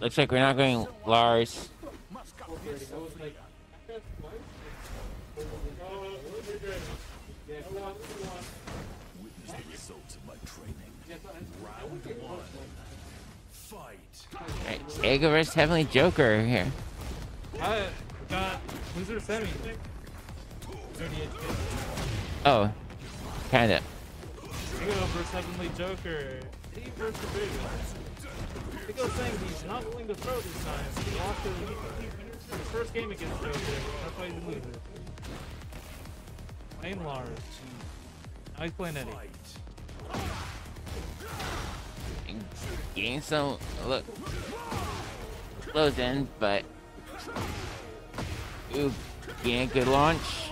Looks like we're not going Lars. Witness the results my training. Round one. Fight. Eggo versus Heavenly Joker here. Loser. Oh, kinda. Eggo versus Heavenly Joker. He versus Big. Eggo saying he's not willing to throw this time. He lost his, his first game against Joker. That's why he's a loser. Playing Lars. Now he's playing Eddy. Getting some look close in, but ooh, getting a good launch.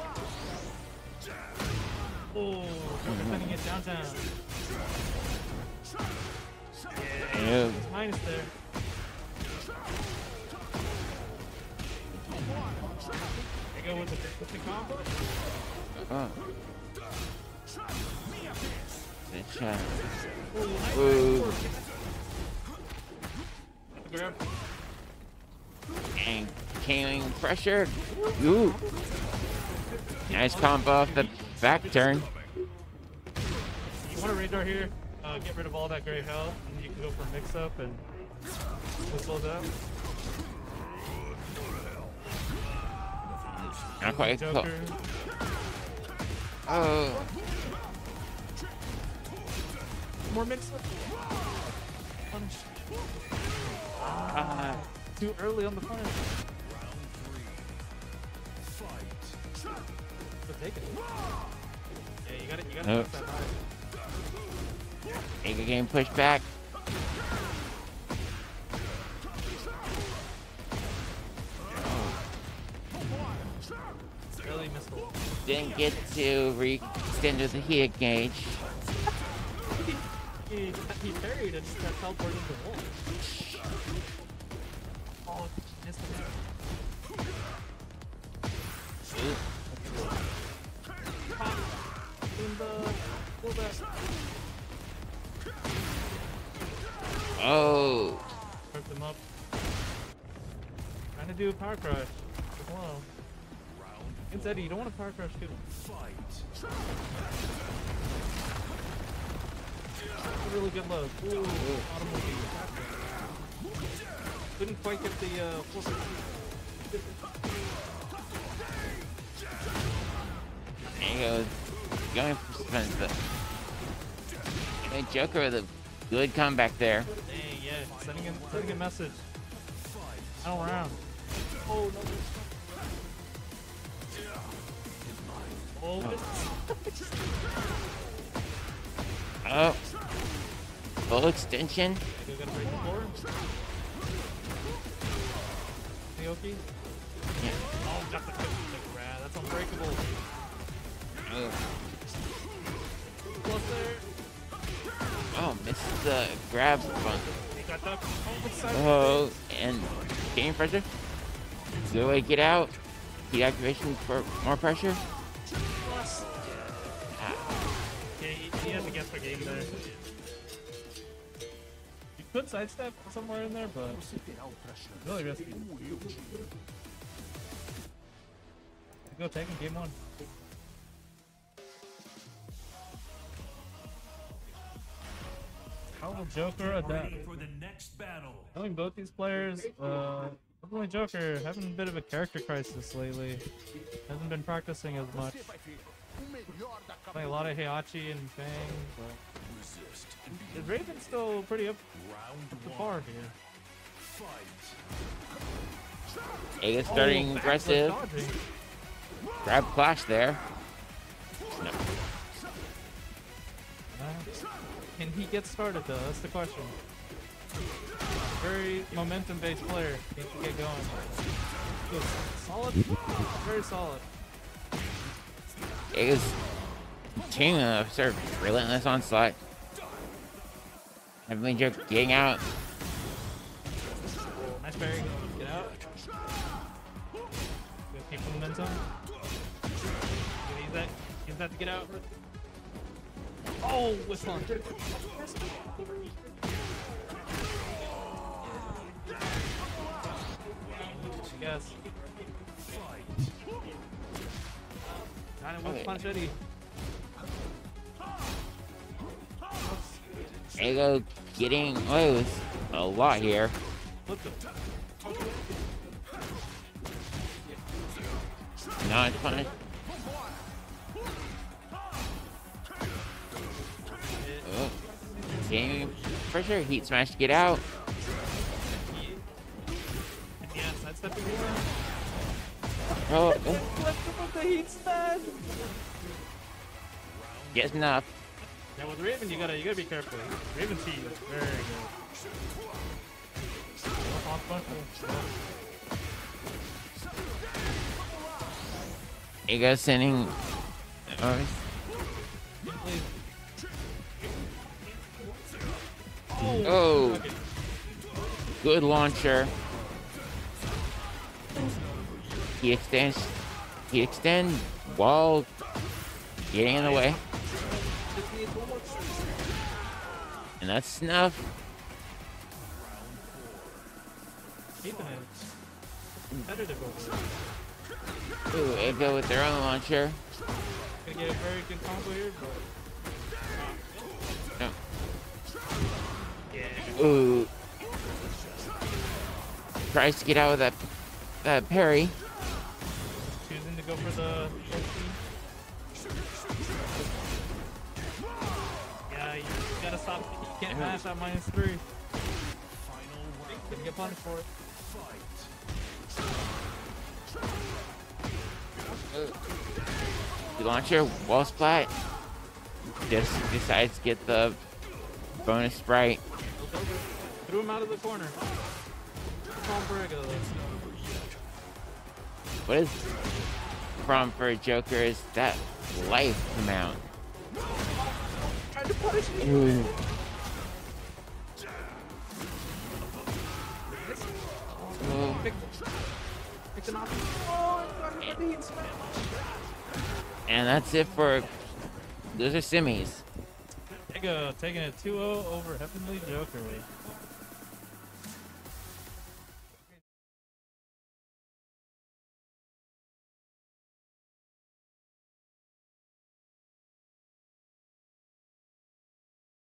It downtown. It's minus there. Eggo with the, with the combo. Oh. Good shot. Oh, nice. Ooh. Grab. And Kane pressured. Ooh. Nice combo off the back turn. You want a radar here? Uh, get rid of all that gray hell, and you can go for a mix-up and whistle it up. Not quite. Joker. Oh. More mix-up. Punish. Ah. Too early on the punish. So take it. Yeah, you got it. You got to Nope. High. Game push back. Really. Didn't get to re-extend the heat gauge. He, he parried and got teleported the wall. Oh, missed it. In the pullback. Oh. Hooked him up. Trying to do a power crush. Well. It's Eddy, you don't want to power crush too. That's a really good load. Ooh, automobile. Couldn't quite get the uh, full Eggo going for suspense, but and Joker with a good comeback there. Hey, yeah, sending a, sending a message. Final round. Oh, no. Oh, Oh. Full extension. You gotta break the floor. Aoki? Yeah. Oh, got the, grab. That's unbreakable. Oh. Missed the grab that. Oh, and game pressure. Good I get out. Heat activation for more pressure. Ah, he, he has to guess the game there. You could sidestep somewhere in there, but really risky. Go taking game one. How will Joker adapt? For the next battle. Knowing both these players, uh, definitely Joker having a bit of a character crisis lately. Hasn't been practicing as much. Playing a lot of Heihachi and Feng, but Resist. is Raven still pretty up, Round up to one. par here? Fight. Eggo starting Oh, aggressive. Grab clash there. No. Uh, Can he get started though? That's the question. Very momentum-based player. Can He get going. Good. Solid. Very solid. Team of sort of relentless onslaught. Heavenly Joker getting out. Nice parry. Get out. Good keep momentum. Use that. Use that to get out. Oh, with one. Yes. Not in one punch ready. Eggo getting away with a lot here. Not punch. Game for sure. Heat smash to get out. Yeah, sidestepping more. Oh, Flip the heat smash. gets enough. Yeah, with Raven, you gotta you gotta be careful. Raven's heat is very good. Punch. Eggo sending. Oh, Oh. Good launcher. He extends. He extends while getting in the way, and that's snuff. Ooh, Eggo with their own launcher. Gonna get a very good combo here, but Ooh. Tries to get out of that that parry. Choosing to go for the Yeah, you gotta stop. You can't mash at minus three. Gonna get punished for it. The launcher, wall splat. Just decides to get the bonus sprite. Threw him out of the corner. Tom. What is from for Joker is that life amount. Tried to punish me. Oh, Pick, pick. Oh, I got the heat smash. and that's it for those are semis. Taking a 2-0 over Heavenly Joker.